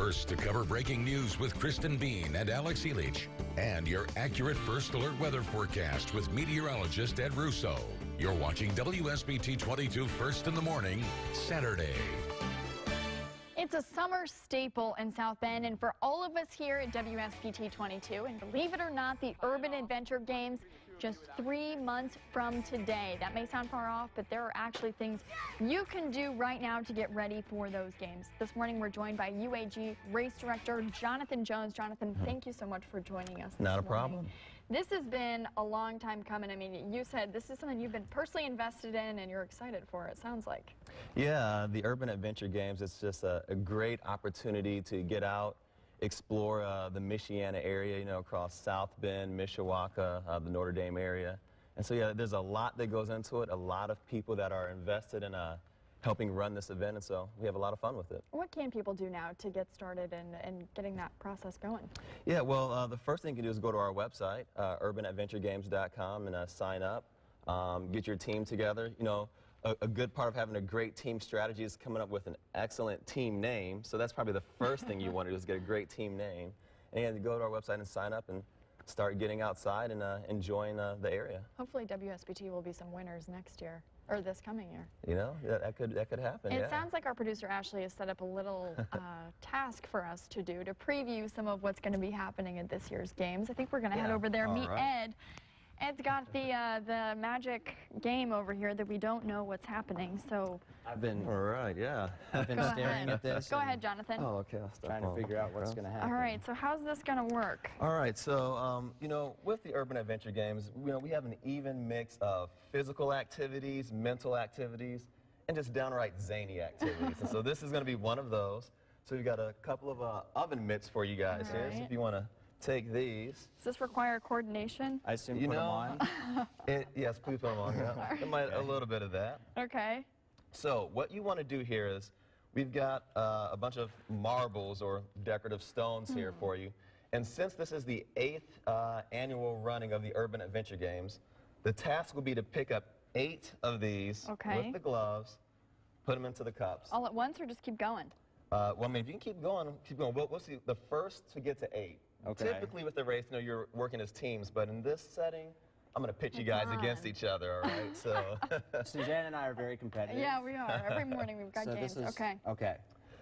First to cover breaking news with Kristen Bean and Alex Elich. And your accurate first alert weather forecast with meteorologist Ed Russo. You're watching WSBT 22 First in the Morning, Saturday. It's a summer staple in South Bend, and for all of us here at WSBT 22, and believe it or not, the Urban Adventure Games just three months from today. That may sound far off, but there are actually things you can do right now to get ready for those games. This morning, we're joined by UAG race director Jonathan Jones. Jonathan, hmm. thank you so much for joining us. Not a morning. problem. This has been a long time coming. I mean, you said this is something you've been personally invested in and you're excited for, it sounds like. Yeah, the Urban Adventure Games, it's just a, a great opportunity to get out, explore uh, the Michiana area, you know, across South Bend, Mishawaka, uh, the Notre Dame area. And so, yeah, there's a lot that goes into it, a lot of people that are invested in uh, helping run this event, and so we have a lot of fun with it. What can people do now to get started and, and getting that process going? Yeah, well, uh, the first thing you can do is go to our website, uh, urbanadventuregames.com, and uh, sign up. Um, get your team together. You know, a, a, good part of having a great team strategy is coming up with an excellent team name. So that's probably the first thing you want to do is get a great team name. And you go to our website and sign up and start getting outside and uh, enjoying uh, the area. Hopefully WSBT will be some winners next year. Or this coming year. You know, that, that could that could happen. It yeah. sounds like our producer Ashley has set up a little uh, task for us to do to preview some of what's going to be happening at this year's games. I think we're going to yeah. head over there, All meet right. Ed. Ed's got the uh, the magic game over here that we don't know what's happening. So I've been all right, yeah. I've been staring ahead. at this. Go ahead, Jonathan. Oh, okay. I'll stop Trying to figure out what's going to happen. All right. So how's this going to work? All right. So um, you know, with the Urban Adventure Games, you know, we have an even mix of physical activities, mental activities, and just downright zany activities. and so this is going to be one of those. So we've got a couple of uh, oven mitts for you guys All here. So if you want to take these. Does this require coordination? I assume You put know- them on. It, yes, please put them on. Yeah. It might, a little bit of that. Okay. So what you want to do here is we've got uh, a bunch of marbles or decorative stones here for you. And since this is the eighth uh, annual running of the Urban Adventure Games, the task will be to pick up eight of these Okay. with the gloves, put them into the cups. All at once or just keep going? Uh, well, I mean, if you can keep going, keep going. We'll, we'll see. The first to get to eight. Okay. Typically with the race, you know, you're working as teams, but in this setting, I'm going to pitch you It's guys on. against each other, all right? So, Suzanne and I are very competitive. Yeah, we are. Every morning we've got so games. this is okay. Okay.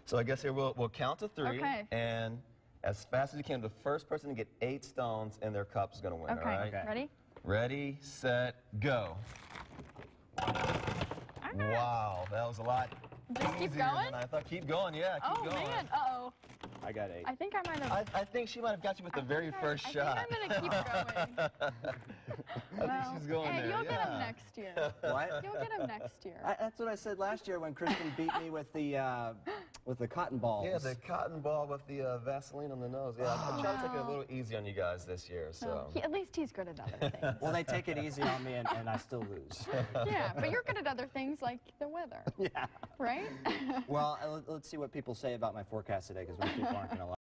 so I guess here we'll, we'll count to three, Okay. and as fast as you can, the first person to get eight stones in their cup is going to win, Okay. all right? Okay. Ready? Ready, set, go. Wow, that was a lot Just keep easier going? than I thought. Keep going, yeah, keep Oh going. man. Uh oh. I got eight. I think I might have. I, I think she might have got you with the very first I shot. think I'm gonna keep going. I think she's going Ed, there. you'll get yeah. him next year. what? You'll get him next year. I, that's what I said last year when Kristen beat me with the uh, with the cotton balls. Yeah, the cotton ball with the uh, Vaseline on the nose. Yeah, I'm trying to take it a little easy on you guys this year. So, So. he, at least he's good at other things. well, they take it easy on me, and, and I still lose. yeah, but you're good at other things like the weather, yeah. right? Well, uh, let- let's see what people say about my forecast today, because most people aren't going to like.